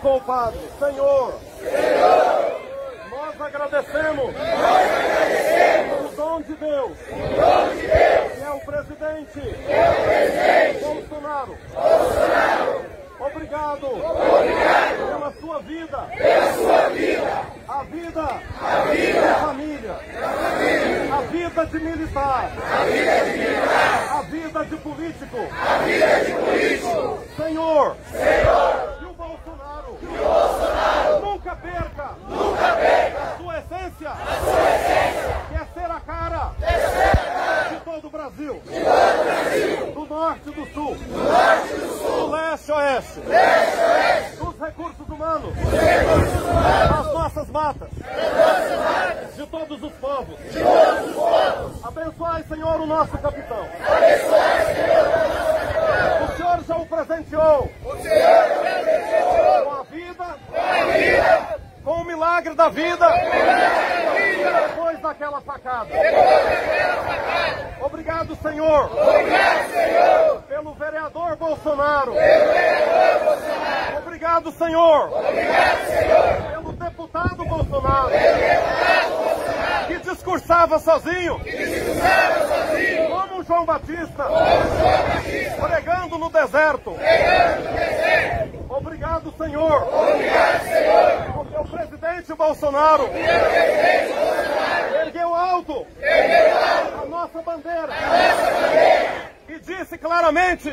Com o Padre: Senhor, nós agradecemos, o dom de Deus, que é o presidente, Bolsonaro. Obrigado, pela sua vida, a vida, da família, a vida de militar, a vida de político, Senhor, e o Bolsonaro, nunca perca, a sua essência, que é ser a cara, de todo o Brasil, do norte e do sul, do leste e oeste, dos recursos humanos, das nossas matas, de todos os povos. Abençoai, Senhor, o nosso capitão. O Senhor já o presenteou. Com a vida, com o milagre da vida, depois daquela facada. Obrigado, Senhor. Obrigado, Senhor. Pelo vereador Bolsonaro. Pelo vereador Bolsonaro. Obrigado, Senhor. Obrigado, Senhor. Pelo deputado Bolsonaro. Pelo deputado Bolsonaro. Que discursava sozinho. Que discursava sozinho. Como João Batista. Como João Batista. Pregando no deserto. Pregando no deserto. Obrigado, Senhor. Obrigado, Senhor. Porque o presidente Bolsonaro. Presidente alto. A nossa bandeira. E disse claramente,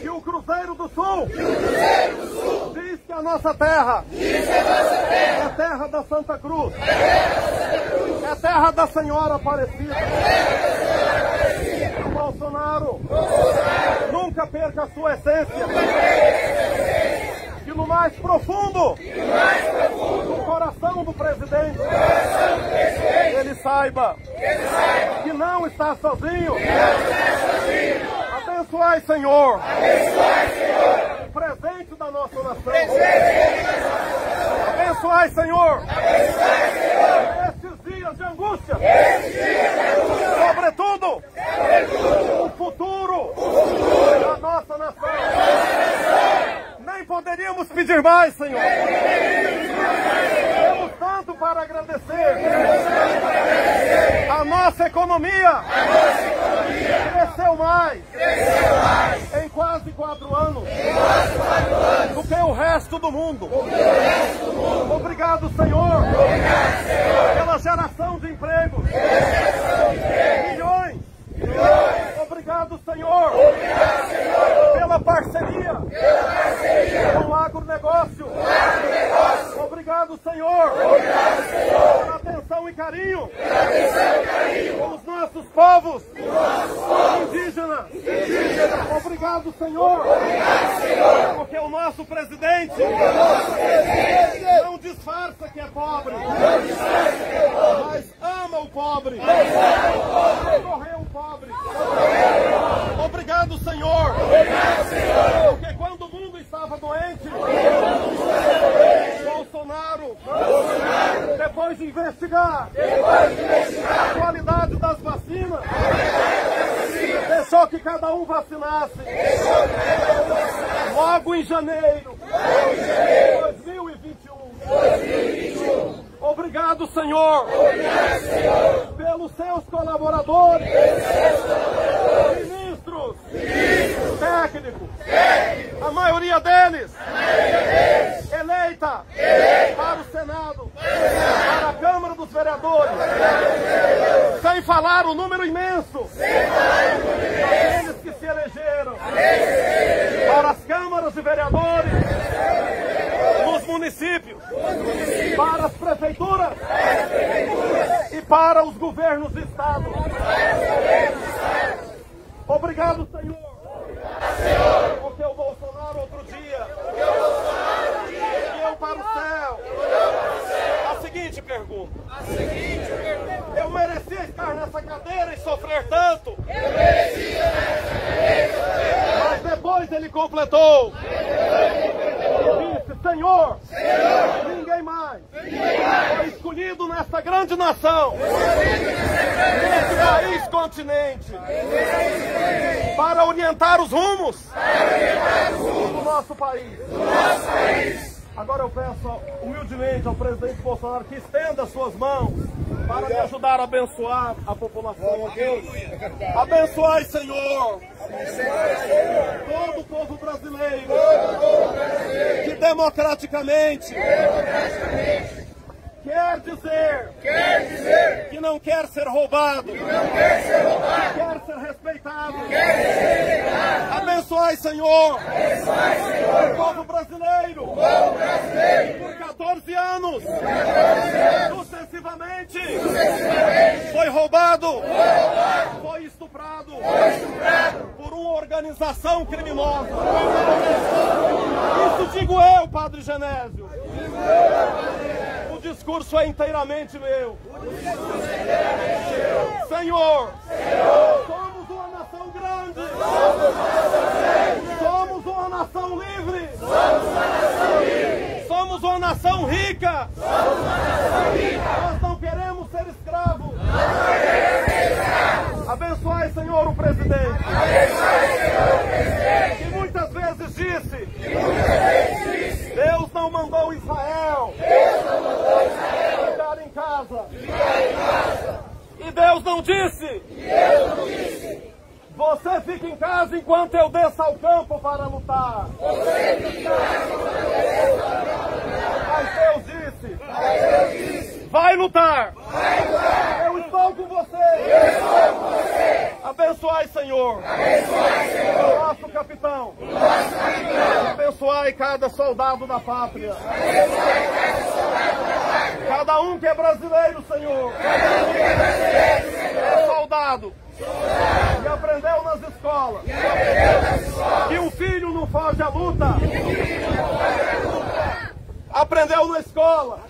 que o Cruzeiro do Sul, o diz que a nossa terra, diz que a nossa terra. É terra da Santa Cruz, é é terra da Senhora Aparecida. É Aparecida. Bolsonaro, nunca perca a sua essência. Que no mais profundo, do coração do presidente, do presidente, ele saiba, ele saiba que não está sozinho. Que não está sozinho. Abençoai, Senhor. Abençoai, Senhor. O presente da nossa nação. Presente da nossa nação. Abençoai, Senhor. Abençoai, Senhor. Estes dias de angústia. Estes dias de angústia. Sobretudo, Sobretudo o futuro, o futuro da nossa nação. da nossa nação. Nem poderíamos pedir mais, Senhor. Nem poderíamos pedir mais, Senhor. Para agradecer. A nossa economia, A nossa economia cresceu mais, cresceu mais em quase quatro anos, quase quatro anos do que o resto do mundo. do que o resto do mundo. Obrigado, Senhor, Obrigado, Senhor, pela geração de empregos. pela geração de emprego. Milhões. Milhões. Obrigado, Senhor, Obrigado, Senhor, pela parceria pela parceria com o agronegócio. com o agronegócio. Obrigado, Senhor, Obrigado, Senhor, pela atenção e carinho pela atenção e carinho com os nossos povos com nossos povos indígenas. indígenas. Obrigado, Senhor, Obrigado, Senhor, porque o nosso presidente porque o nosso presidente não disfarça que é pobre, não disfarça que é pobre, mas ama o pobre, mas ama o pobre. correu o pobre. Obrigado, Senhor, Obrigado, Senhor, porque quando o mundo estava doente, Bolsonaro, Bolsonaro, depois de investigar depois de investigar a qualidade das vacinas, a qualidade das vacinas, deixou que cada um vacinasse. deixou que cada um vacinasse. Logo em janeiro Logo em janeiro de 2021. 2021. Obrigado, Senhor, pelos seus colaboradores, pelos seus colaboradores, ministros, ministros, técnicos, técnicos, a maioria deles. A maioria deles, eleita. Eleita. Para o Senado, Senado, para a Câmara dos Vereadores, sem falar o número imenso. Sem falar o nome deles, daqueles que se elegeram. Para as câmaras de vereadores. Nos municípios, para as prefeituras. E para os governos Estado. Obrigado, Senhor. Porque o Bolsonaro outro dia. Eu para o céu. A seguinte pergunta. Eu merecia estar nessa cadeira e sofrer tanto. Mas depois ele completou. E disse, Senhor, ninguém mais foi escolhido nesta grande nação, nesse país continente, para orientar os rumos. Do nosso país. Agora eu peço humildemente ao presidente Bolsonaro que estenda suas mãos para me ajudar a abençoar a população. Abençoai, Senhor, todo o povo brasileiro. Que democraticamente quer dizer quer dizer que não quer ser roubado, que não quer ser roubado, quer ser respeitado. quer ser respeitado. Abençoai, Senhor, Abençoai, Senhor, o povo brasileiro. O povo brasileiro, por 14 anos, sucessivamente, sucessivamente, foi roubado, foi roubado, foi estuprado. Foi estuprado, por uma organização criminosa. Isso digo eu, Padre Genésio. O discurso é inteiramente meu. Senhor, somos uma nação grande. Somos uma nação livre. Somos uma nação rica. Nós não queremos ser escravos. Senhor o presidente. Que muitas vezes disse. Deus não mandou Israel. Ficar em casa. E Deus não disse. Você fica em casa enquanto eu desço ao campo para lutar. Mas Deus disse. Vai lutar. Eu estou com você. Abençoai, Senhor. O nosso capitão. Abençoai cada soldado da pátria. Cada um que é brasileiro, Senhor. É soldado. E aprendeu nas escolas. Que o filho não foge à luta. Aprendeu na escola.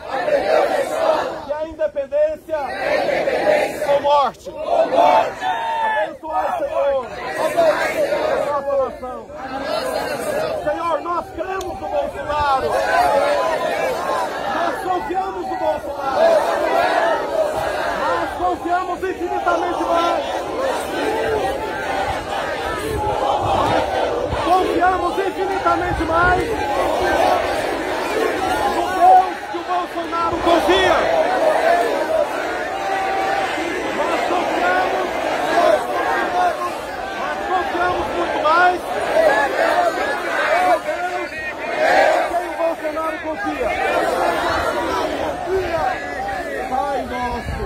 Que a independência, ou morte. Abençoai, Senhor. Nossa oração. Senhor, nós cremos no Bolsonaro. Nós confiamos Nós confiamos infinitamente mais. Confiamos infinitamente mais no Deus que o Bolsonaro confia. Nós confiamos, nós confiamos muito mais no Deus em quem o Bolsonaro confia. Pai nosso,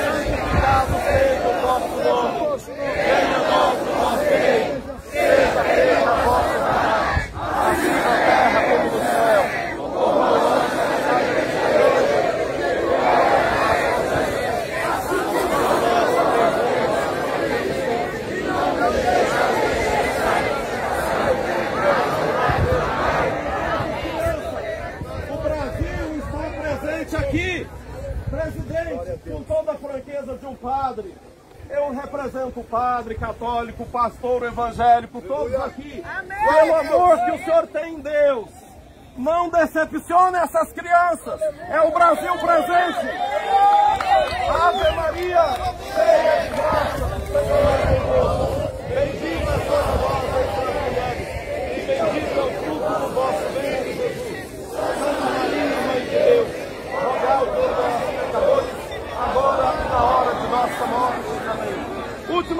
santificado seja o vosso nome. Venha a nós o vosso reino. Seja feita a vossa vontade, assim na terra como no céu. O Brasil está presente aqui. Presidente, com toda a franqueza de um padre, eu represento o padre católico, pastor evangélico, todos aqui. Pelo amor que o senhor tem em Deus. Não decepcione essas crianças. É o Brasil presente. Ave Maria, cheia de graça, Senhor é convosco. Bendita sois vós entre as mulheres, e bendito é o fruto do vosso ventre, Jesus. Santa Maria, Mãe de Deus, rogai por nós, pecadores, agora e na hora de nossa morte.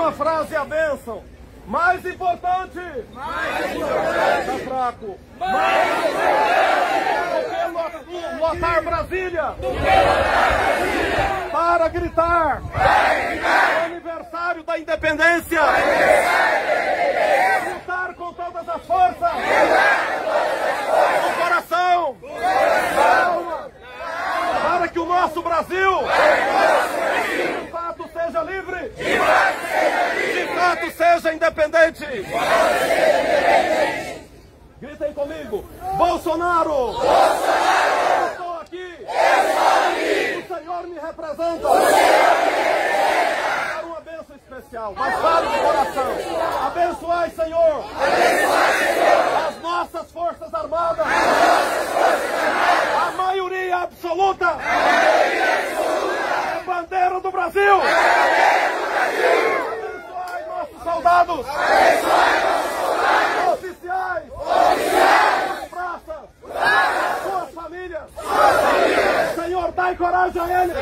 Última frase, a bênção. Mais importante. Mais importante. Tá fraco. Mais importante. Do que lo- lotar Brasília. Para gritar. O aniversário da independência. Lutar com todas as forças. Do coração. Alma. Para que o nosso Brasil. De fato seja livre. De fato independente. Gritem comigo. Bolsonaro. Eu estou aqui. O Senhor me representa. Quero uma bênção especial, mas fale de coração. Abençoai, Senhor. As nossas Forças Armadas. A maioria absoluta. É bandeira do Brasil. Abençoai nossos soldados. Oficiais. Suas praças. Suas famílias. Senhor, dai coragem a eles.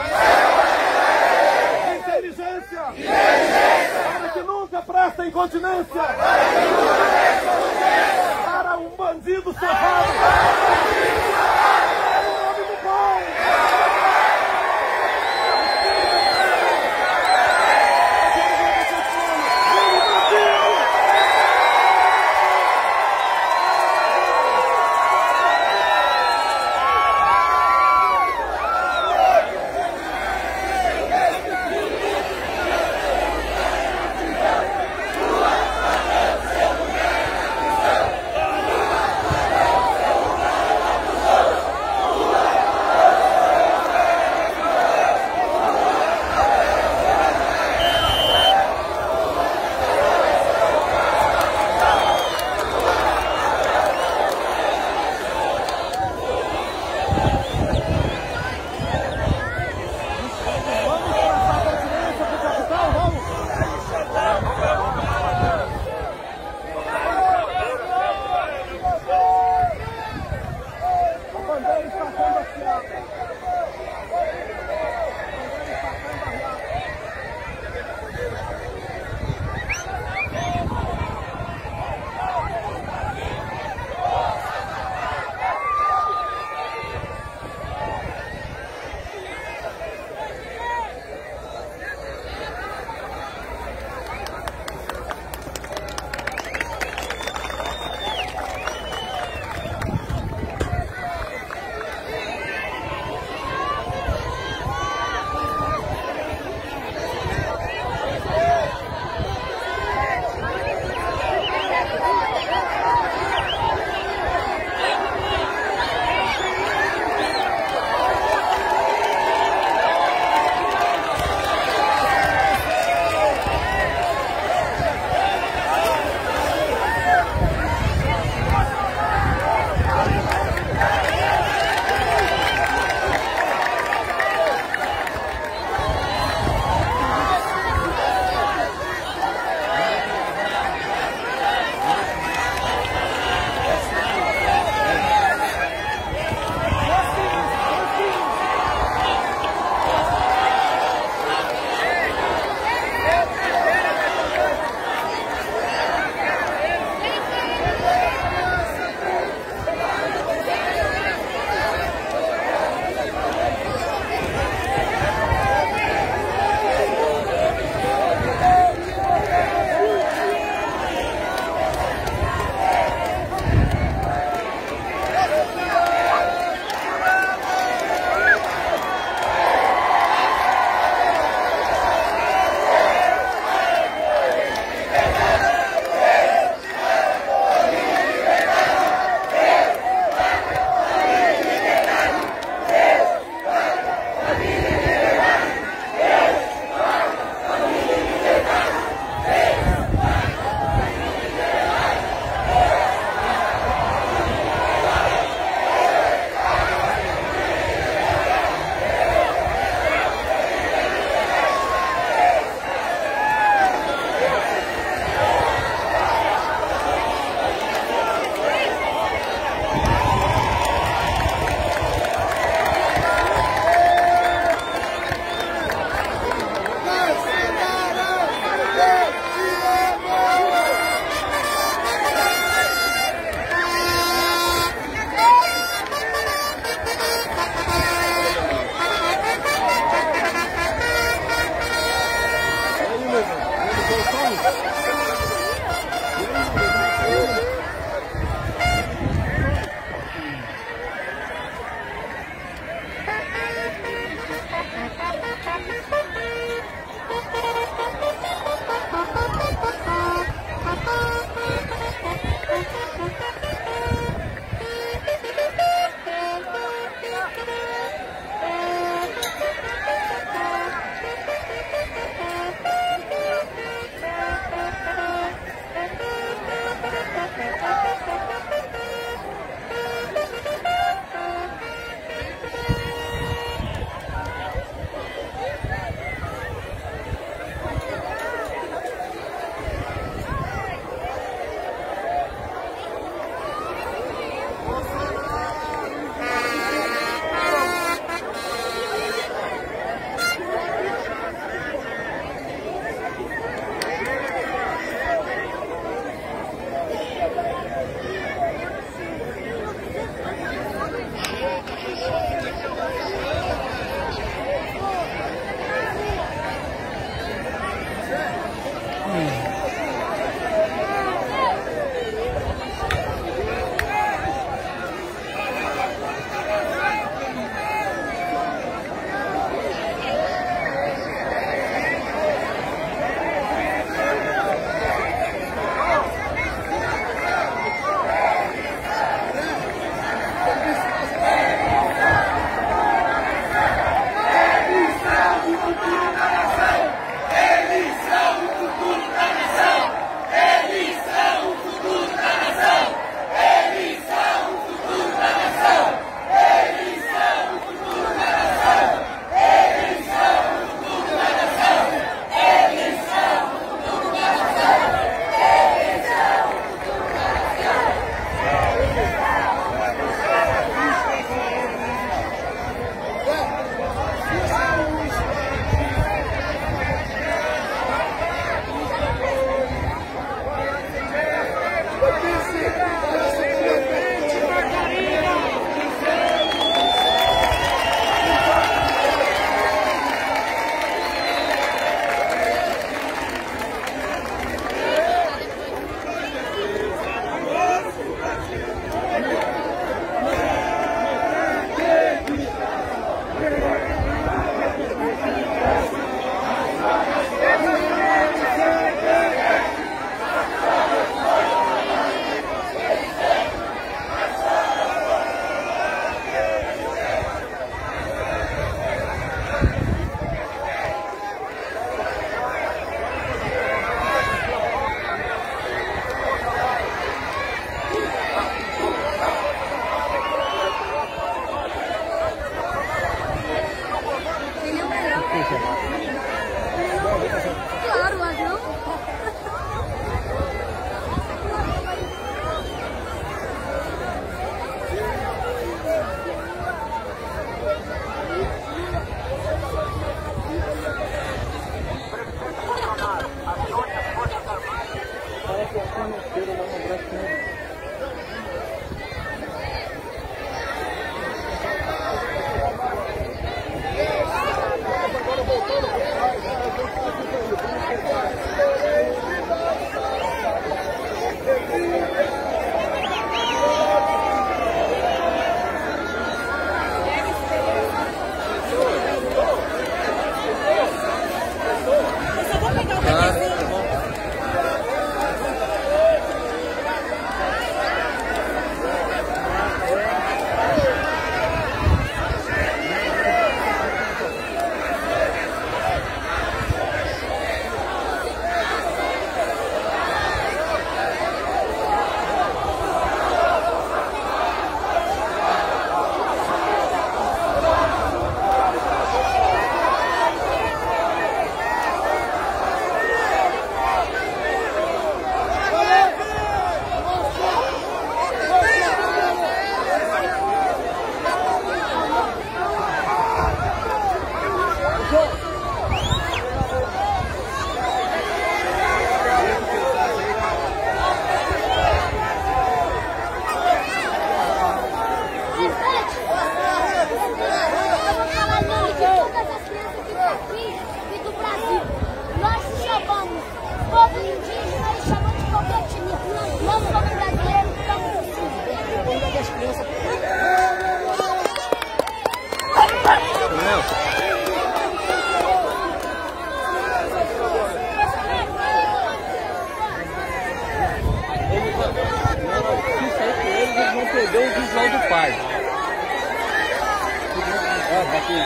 Inteligência. Para que nunca prestem continência. Para um bandido safado. Em